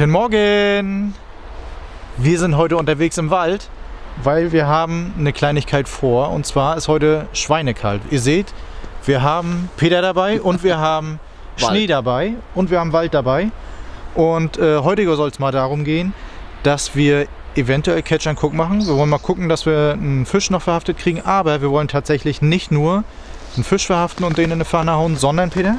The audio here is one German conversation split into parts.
Guten Morgen! Wir sind heute unterwegs im Wald, weil wir haben eine Kleinigkeit vor. Und zwar ist heute Schweinekalt. Ihr seht, wir haben Peter dabei und wir haben Schnee dabei und wir haben Wald dabei. Und äh, heute soll es mal darum gehen, dass wir eventuell Catch and Cook machen. Wir wollen mal gucken, dass wir einen Fisch noch verhaftet kriegen. Aber wir wollen tatsächlich nicht nur einen Fisch verhaften und den in eine Pfanne hauen, sondern Peter?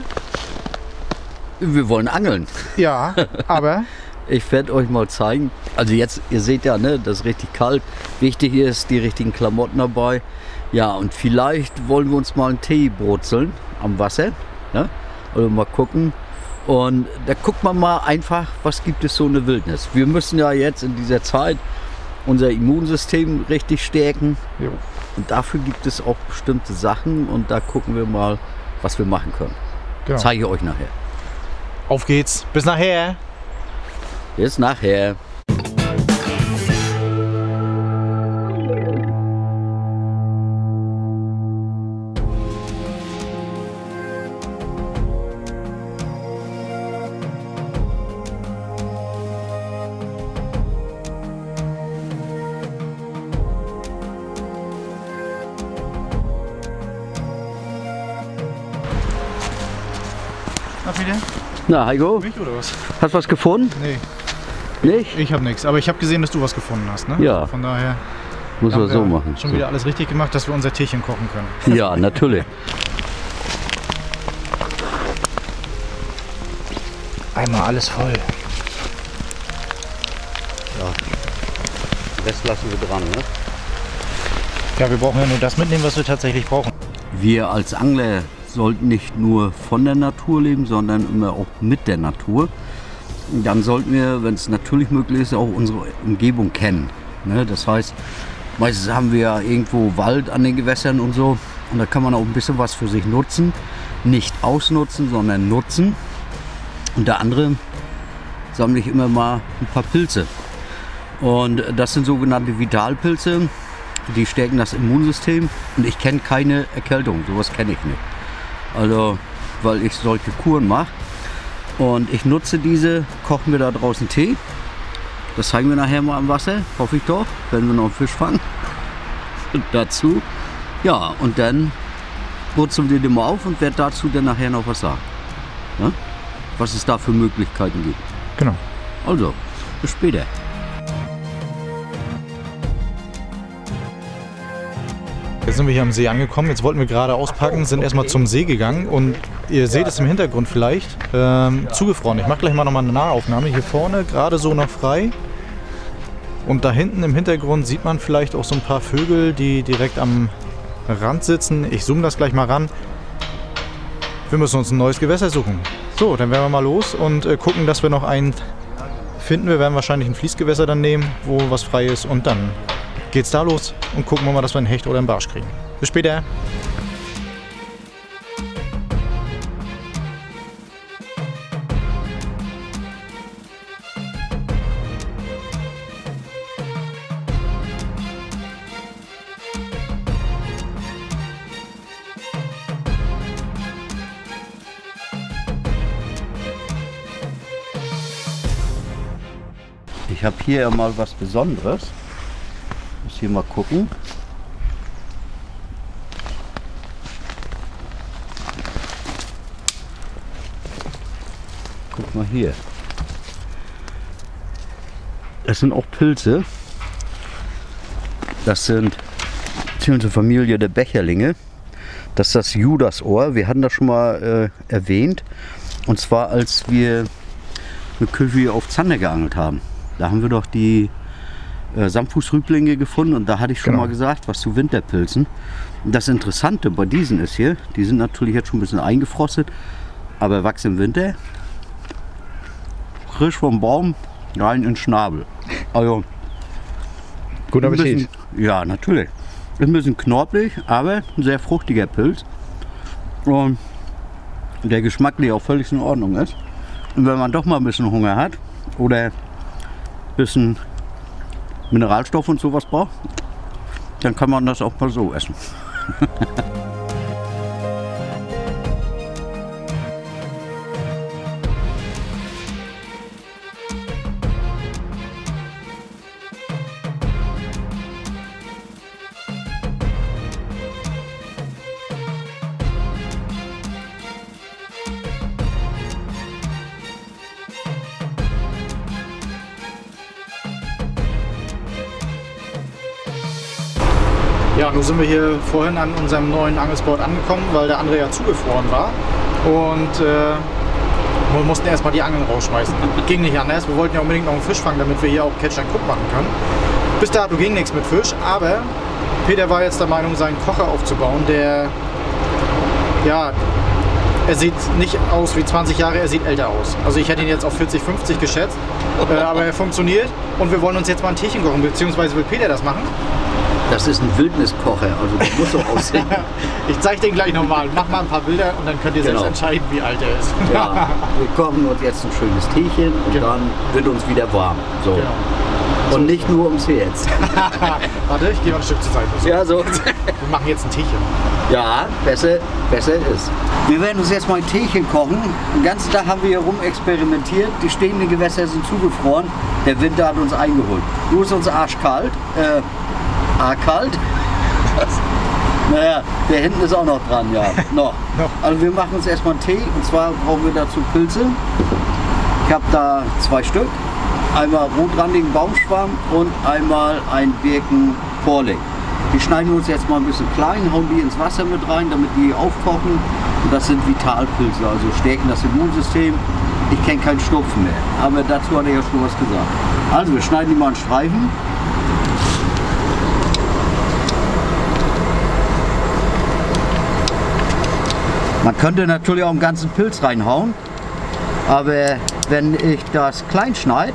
Wir wollen angeln. Ja, aber Ich werde euch mal zeigen. Also jetzt, ihr seht ja, ne, das ist richtig kalt. Wichtig ist, die richtigen Klamotten dabei. Ja, und vielleicht wollen wir uns mal einen Tee brutzeln am Wasser. Ne? Also mal gucken. Und da guckt man mal einfach, was gibt es so in der Wildnis. Wir müssen ja jetzt in dieser Zeit unser Immunsystem richtig stärken. Jo. Und dafür gibt es auch bestimmte Sachen. Und da gucken wir mal, was wir machen können. genau. Zeige ich euch nachher. auf geht's. Bis nachher. Bis nachher. Na Heiko, Mich oder was? hast du was gefunden? Nee, Nicht? ich habe nichts. Aber ich habe gesehen, dass du was gefunden hast. Ne? Ja. Von daher Muss man so machen. schon wieder alles richtig gemacht, dass wir unser Teechen kochen können. Ja, natürlich. Einmal alles voll. Das lassen wir dran. Ne? Ja, wir brauchen ja nur das mitnehmen, was wir tatsächlich brauchen. Wir als Angler sollten nicht nur von der Natur leben, sondern immer auch mit der Natur. Dann sollten wir, wenn es natürlich möglich ist, auch unsere Umgebung kennen. Ne? Das heißt, meistens haben wir ja irgendwo Wald an den Gewässern und so. Und da kann man auch ein bisschen was für sich nutzen. Nicht ausnutzen, sondern nutzen. Unter anderem sammle ich immer mal ein paar Pilze. Und das sind sogenannte Vitalpilze. Die stärken das Immunsystem. Und ich kenne keine Erkältung. Sowas kenne ich nicht. Also, weil ich solche Kuren mache. Und ich nutze diese, kochen wir da draußen Tee. Das zeigen wir nachher mal am Wasser, hoffe ich doch, wenn wir noch einen Fisch fangen. dazu. Ja, und dann wurzeln wir den mal auf und werde dazu dann nachher noch was sagen. Ja? Was es da für Möglichkeiten gibt. Genau. Also, bis später. Sind wir hier am See angekommen. Jetzt wollten wir gerade auspacken, sind erstmal zum See gegangen und ihr seht es im Hintergrund vielleicht, ähm, zugefroren. Ich mache gleich mal nochmal eine Nahaufnahme. Hier vorne gerade so noch frei. Und da hinten im Hintergrund sieht man vielleicht auch so ein paar Vögel, die direkt am Rand sitzen. Ich zoome das gleich mal ran. Wir müssen uns ein neues Gewässer suchen. So, dann werden wir mal los und äh, gucken, dass wir noch einen finden. Wir werden wahrscheinlich ein Fließgewässer dann nehmen, wo was frei ist und dann geht's da los und gucken wir mal, dass wir einen Hecht oder einen Barsch kriegen. Bis später. Ich habe hier ja mal was Besonderes. Hier mal gucken. Guck mal hier. Das sind auch Pilze. Das sind beziehungsweise Familie der Becherlinge. Das ist das Judasohr. Wir hatten das schon mal äh, erwähnt. Und zwar als wir mit Küffi auf Zander geangelt haben. Da haben wir doch die äh, Samtfußrüblinge gefunden und da hatte ich schon Genau. mal gesagt, was zu Winterpilzen. Und das Interessante bei diesen ist hier, die sind natürlich jetzt schon ein bisschen eingefrostet, aber wachsen im Winter frisch vom Baum rein in den Schnabel. Also ein bisschen, ja, natürlich. Ist ein bisschen knorblich, aber ein sehr fruchtiger Pilz. Und der geschmacklich auch völlig in Ordnung ist. Und wenn man doch mal ein bisschen Hunger hat oder ein bisschen Mineralstoff und sowas braucht, dann kann man das auch mal so essen. Ja, nun sind wir hier vorhin an unserem neuen Angelspot angekommen, weil der andere ja zugefroren war. Und äh, wir mussten erstmal die Angeln rausschmeißen. Ging nicht anders. Wir wollten ja unbedingt noch einen Fisch fangen, damit wir hier auch Catch and Cook machen können. Bis dato ging nichts mit Fisch, aber Peter war jetzt der Meinung, seinen Kocher aufzubauen, der ja, er sieht nicht aus wie 20 Jahre, er sieht älter aus. Also ich hätte ihn jetzt auf 40, 50 geschätzt, äh, aber er funktioniert und wir wollen uns jetzt mal ein Tierchen kochen, beziehungsweise will Peter das machen. Das ist ein Wildniskocher, also das muss so aussehen. ich zeige den gleich nochmal. Mach mal ein paar Bilder und dann könnt ihr Genau. selbst entscheiden, wie alt er ist. Ja, wir kochen uns jetzt ein schönes Teechen und Genau. dann wird uns wieder warm. So. Genau. Und nicht nur ums Herz. Warte, ich gehe mal ein Stück zur Seite. So, ja, so. Wir machen jetzt ein Tierchen. Ja, besser, besser ist. Wir werden uns jetzt mal ein Teechen kochen. Den ganzen Tag haben wir hier rum experimentiert. Die stehenden Gewässer sind zugefroren. Der Winter hat uns eingeholt. Du ist uns arschkalt. Äh, arschkalt. Naja, der hinten ist auch noch dran, ja. Noch. Noch. Also wir machen uns erstmal einen Tee und zwar brauchen wir dazu Pilze. Ich habe da zwei Stück. Einmal rotrandigen Baumschwamm und einmal ein Birkenporling. Die schneiden wir uns jetzt mal ein bisschen klein, hauen die ins Wasser mit rein, damit die aufkochen. Und das sind Vitalpilze, also stärken das Immunsystem. Ich kenne keinen Schnupfen mehr, aber dazu hat er ja schon was gesagt. Also wir schneiden die mal in Streifen. Man könnte natürlich auch einen ganzen Pilz reinhauen, aber wenn ich das klein schneide,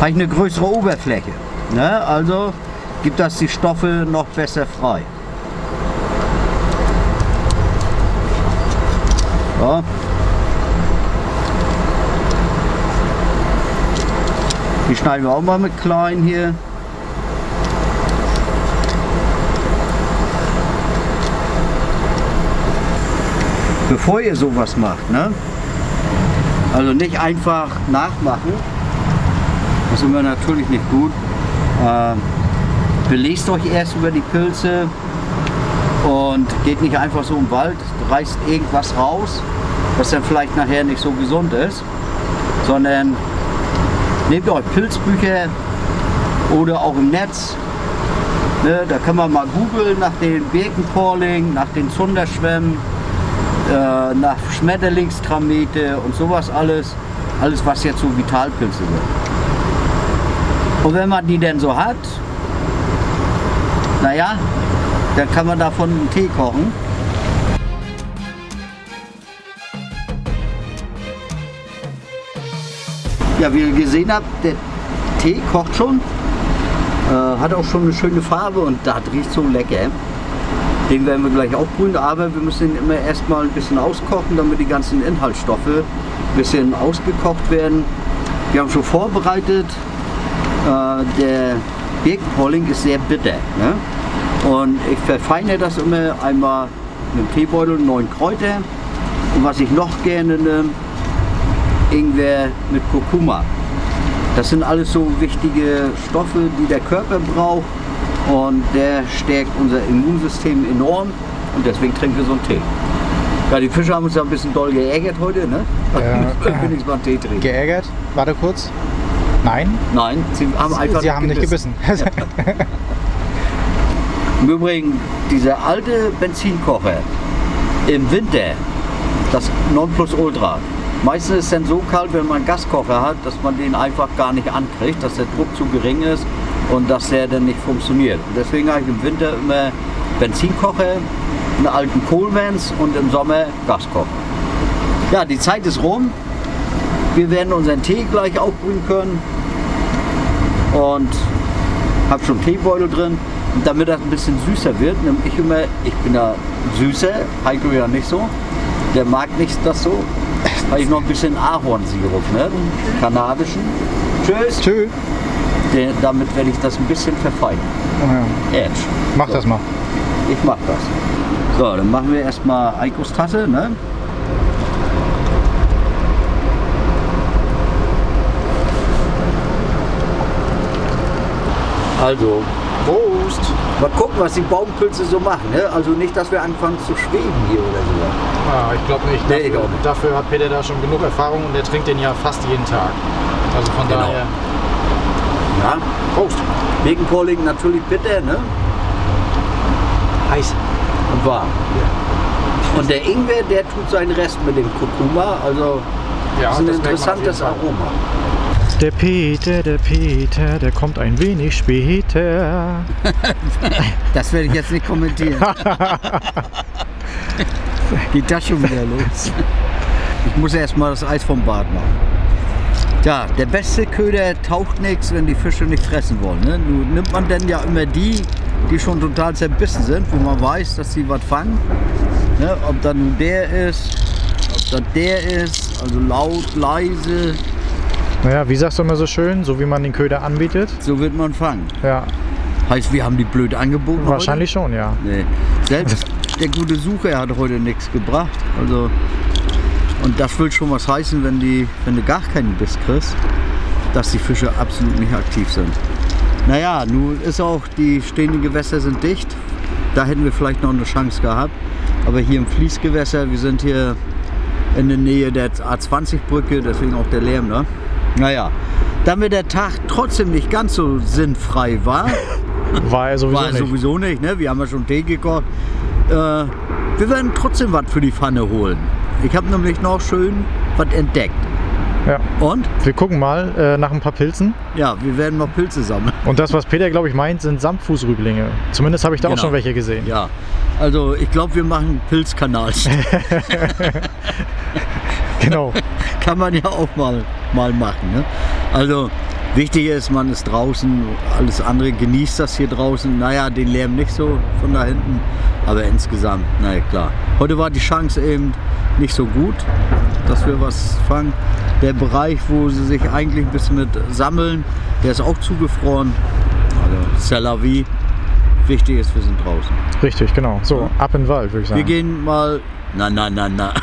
habe ich eine größere Oberfläche. Ne? Also gibt das die Stoffe noch besser frei. So. Die schneiden wir auch mal mit klein hier. Bevor ihr sowas macht, ne? Also nicht einfach nachmachen. Das ist immer natürlich nicht gut. Äh, belest euch erst über die Pilze und geht nicht einfach so im Wald, reißt irgendwas raus, was dann vielleicht nachher nicht so gesund ist, sondern nehmt euch Pilzbücher oder auch im Netz. Ne, da kann man mal googeln nach den Birkenporling, nach den Zunderschwämmen, äh, nach Schmetterlingstramete und sowas alles. Alles, was jetzt so Vitalpilze sind. Und wenn man die denn so hat, naja, dann kann man davon einen Tee kochen. Ja, wie ihr gesehen habt, der Tee kocht schon. Äh, hat auch schon eine schöne Farbe und das riecht so lecker. Den werden wir gleich auch brühen, aber wir müssen ihn immer erstmal ein bisschen auskochen, damit die ganzen Inhaltsstoffe ein bisschen ausgekocht werden. Wir haben schon vorbereitet. Äh, der Birkenpolling ist sehr bitter. Ne? Und ich verfeinere das immer einmal mit dem Teebeutel, neun Kräuter. Und was ich noch gerne nehme, Ingwer mit Kurkuma. Das sind alles so wichtige Stoffe, die der Körper braucht. Und der stärkt unser Immunsystem enorm. Und deswegen trinken wir so einen Tee. Ja, die Fische haben uns ja ein bisschen doll geärgert heute, ne? Ja. Wenigstens mal einen Tee trinken. Geärgert? Warte kurz. Nein, Nein, sie haben einfach sie haben nicht gebissen. Im Übrigen, dieser alte Benzinkocher im Winter, das Nonplusultra. Meistens ist es dann so kalt, wenn man einen Gaskocher hat, dass man den einfach gar nicht ankriegt, dass der Druck zu gering ist und dass der dann nicht funktioniert. Und deswegen habe ich im Winter immer Benzinkocher, einen alten Colemans und im Sommer Gaskocher. Ja, die Zeit ist rum. Wir werden unseren Tee gleich aufbrühen können und habe schon Teebeutel drin. Und damit das ein bisschen süßer wird, nehme ich immer, ich bin ja süßer, Heiko ja nicht so. Der mag nicht das so. Habe ich noch ein bisschen Ahornsirup, ne? Kanadischen. Tschüss. Tschüss. Der, damit werde ich das ein bisschen verfeinern. Ja, Edge. mach So. das mal. Ich mach das. So, dann machen wir erstmal Eikos Tasse, ne? Also, Prost. mal gucken, was die Baumpilze so machen. Ne? Also nicht, dass wir anfangen zu schweben hier oder so. Ja, ich glaube nicht. Nee, Dafür, ich auch nicht. dafür hat Peter da schon genug Erfahrung und er trinkt den ja fast jeden Tag. Also von Genau. daher. Ja? Prost. Birkenpolling natürlich bitter, ne? Heiß. und warm. Und der Ingwer, der tut seinen Rest mit dem Kurkuma, also Ja, ist ein das interessantes. Aroma. Der Peter, der Peter, der kommt ein wenig später. Das werde ich jetzt nicht kommentieren. Geht das schon wieder los? Ich muss erst mal das Eis vom Bad machen. Ja, der beste Köder taucht nichts, wenn die Fische nicht fressen wollen. Ne? Nun nimmt man denn ja immer die, die schon total zerbissen sind, wo man weiß, dass sie was fangen. Ne? Ob da nun der ist, ob da der ist, also laut, leise, Naja, wie sagst du immer so schön, so wie man den Köder anbietet? so wird man fangen. Ja, Heißt, wir haben die blöd angeboten. heute? wahrscheinlich schon, ja. Nee. Selbst der gute Sucher hat heute nichts gebracht. Also, und das will schon was heißen, wenn, die, wenn du gar keinen Biss kriegst, dass die Fische absolut nicht aktiv sind. Naja, nun ist auch, die stehenden Gewässer sind dicht. Da hätten wir vielleicht noch eine Chance gehabt. Aber hier im Fließgewässer, wir sind hier in der Nähe der A20-Brücke, deswegen auch der Lärm. Ne? Naja, damit der Tag trotzdem nicht ganz so sinnfrei war, War er sowieso war nicht. sowieso nicht, ne? Wir haben ja schon Tee gekocht. Äh, wir werden trotzdem was für die Pfanne holen. Ich habe nämlich noch schön was entdeckt. Ja. Und? Wir gucken mal äh, nach ein paar Pilzen. Ja, wir werden noch Pilze sammeln. Und das, was Peter, glaube ich, meint, sind Samtfußrüblinge. Zumindest habe ich da auch Genau. schon welche gesehen. Ja, also ich glaube, wir machen Pilzkanal. Genau. Kann man ja auch mal, mal machen. Ne? Also wichtig ist, man ist draußen, alles andere genießt das hier draußen. Naja, den Lärm nicht so von da hinten, aber insgesamt, naja klar. Heute war die Chance eben nicht so gut, dass wir was fangen. Der Bereich, wo sie sich eigentlich ein bisschen mit sammeln, der ist auch zugefroren. Also c'est la vie. Wichtig ist, wir sind draußen. Richtig, genau. So, ab in den Wald, würde ich Wir sagen. gehen mal. Na, na, na, na.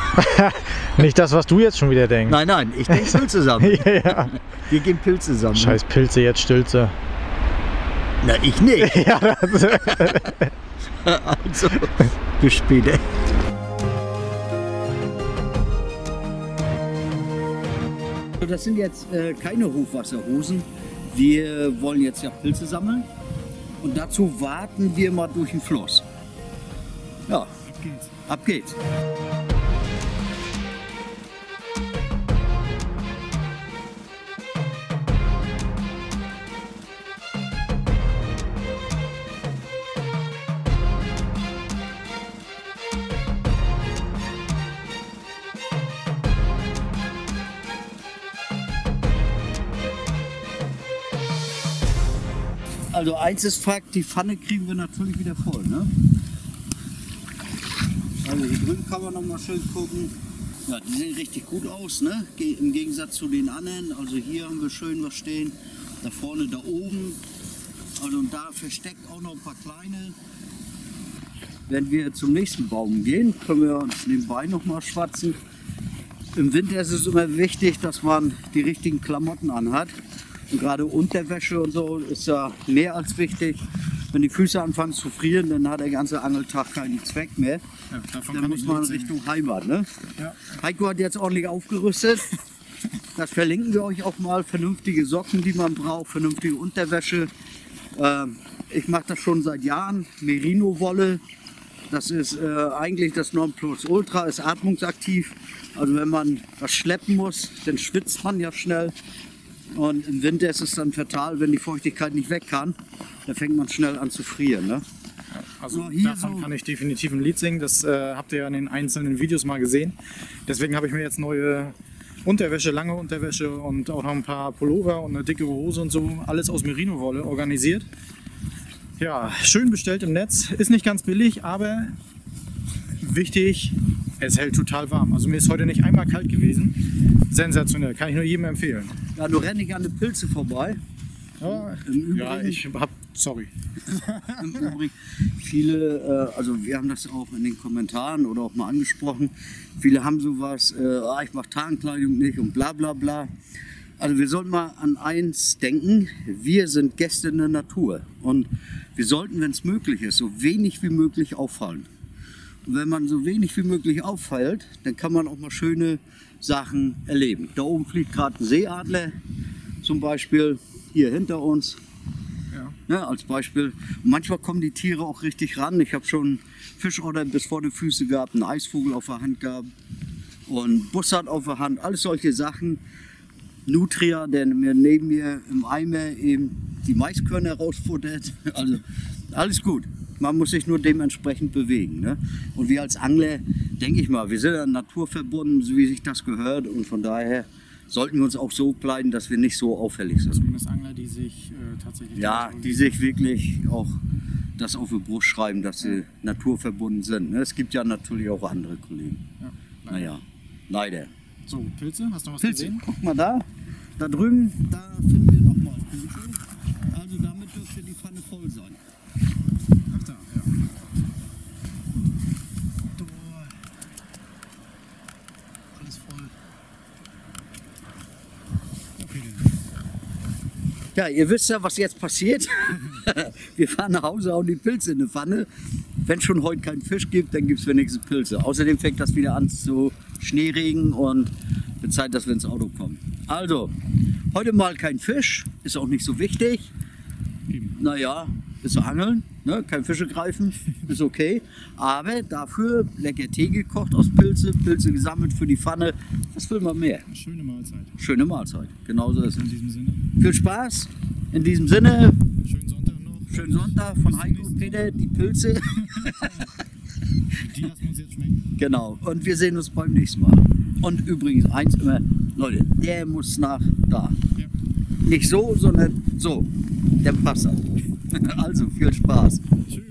Nicht das, was du jetzt schon wieder denkst. Nein, nein, ich denke Pilze sammeln. ja, ja. Wir gehen Pilze sammeln. Scheiß Pilze, jetzt Stilze. Na, ich nicht. Ja, das, Also, bis später. Das sind jetzt äh, keine Hochwasserhosen. Wir wollen jetzt ja Pilze sammeln. Und dazu warten wir mal durch den Fluss. Ja, geht's. Ab geht's. Also eins ist Fakt, die Pfanne kriegen wir natürlich wieder voll. Ne? Also hier drüben kann man noch mal schön gucken. Ja, die sehen richtig gut aus, ne? Im Gegensatz zu den anderen. Also hier haben wir schön was stehen. Da vorne, da oben. Also und da versteckt auch noch ein paar kleine. Wenn wir zum nächsten Baum gehen, können wir uns nebenbei noch mal schwatzen. Im Winter ist es immer wichtig, dass man die richtigen Klamotten anhat. Und gerade Unterwäsche und so ist ja mehr als wichtig. Wenn die Füße anfangen zu frieren, dann hat der ganze Angeltag keinen Zweck mehr. davon Dann muss man Richtung Heimat. Ne? Ja. Heiko hat jetzt ordentlich aufgerüstet. Das verlinken wir euch auch mal. Vernünftige Socken, die man braucht, vernünftige Unterwäsche. Ähm, ich mache das schon seit Jahren. Merino-Wolle. Das ist äh, eigentlich das Nonplusultra, ist atmungsaktiv. Also wenn man was schleppen muss, dann schwitzt man ja schnell. Und im Winter ist es dann fatal, wenn die Feuchtigkeit nicht weg kann. Da fängt man schnell an zu frieren. Ne? Also So, davon so- kann ich definitiv ein Lied singen. Das äh, habt ihr ja in den einzelnen Videos mal gesehen. Deswegen habe ich mir jetzt neue Unterwäsche, lange Unterwäsche und auch noch ein paar Pullover und eine dicke Hose und so. Alles aus Merino-Wolle organisiert. Ja, schön bestellt im Netz. Ist nicht ganz billig, aber wichtig, es hält total warm. Also mir ist heute nicht einmal kalt gewesen. Sensationell, kann ich nur jedem empfehlen. Ja, du renne ich an den Pilze vorbei. Ja, Im Übrigen- ja ich hab, sorry. Im Übrigen, viele, äh, also wir haben das auch in den Kommentaren oder auch mal angesprochen, viele haben sowas, äh, ah, ich mache Tarnkleidung nicht und bla bla bla. Also wir sollten mal an eins denken, wir sind Gäste in der Natur und wir sollten, wenn es möglich ist, so wenig wie möglich auffallen. Wenn man so wenig wie möglich auffällt, dann kann man auch mal schöne Sachen erleben. Da oben fliegt gerade ein Seeadler zum Beispiel, hier hinter uns. Ne, als Beispiel. Und manchmal kommen die Tiere auch richtig ran. Ich habe schon Fischotter bis vor die Füße gehabt, einen Eisvogel auf der Hand gehabt und Bussard auf der Hand, alles solche Sachen. Nutria, der mir neben mir im Eimer eben die Maiskörner rausfuttert. Also alles gut. Man muss sich nur dementsprechend bewegen. Ne? Und wir als Angler, denke ich mal, wir sind ja naturverbunden, so wie sich das gehört. Und von daher sollten wir uns auch so kleiden, dass wir nicht so auffällig sind. Zumindest Angler, die sich äh, tatsächlich. Ja, die sich wirklich auch das auf die Brust schreiben, dass sie naturverbunden sind. ne? Es gibt ja natürlich auch andere Kollegen. Ja, leider. Naja, leider. So, Pilze, hast du was Pilze, gesehen? guck mal da. Da drüben, da finden wir nochmal Pilze. Also damit dürfte die Pfanne voll sein. Ach da, ja. Alles voll. Okay, dann. Ja, ihr wisst ja, was jetzt passiert. wir fahren nach Hause, hauen die Pilze in die Pfanne. Wenn schon heute keinen Fisch gibt, dann gibt es wenigstens Pilze. Außerdem fängt das wieder an zu Schneeregen und wird Zeit, dass wir ins Auto kommen. Also, heute mal kein Fisch, ist auch nicht so wichtig. Naja, ist angeln, ne? kein Fische greifen, ist okay. Aber dafür lecker Tee gekocht aus Pilze, Pilze gesammelt für die Pfanne. Was will man mehr? Eine schöne Mahlzeit. Schöne Mahlzeit. Genauso ist In es. diesem Sinne, Viel Spaß. In diesem Sinne, schönen Sonntag noch. schönen Sonntag von Heiko und Peter, die Pilze. Die lassen wir uns jetzt schmecken. genau. Und wir sehen uns beim nächsten Mal. Und übrigens eins immer, Leute, der muss nach da. Ja. Nicht so, sondern so. Der passt. Also viel Spaß. Tschüss.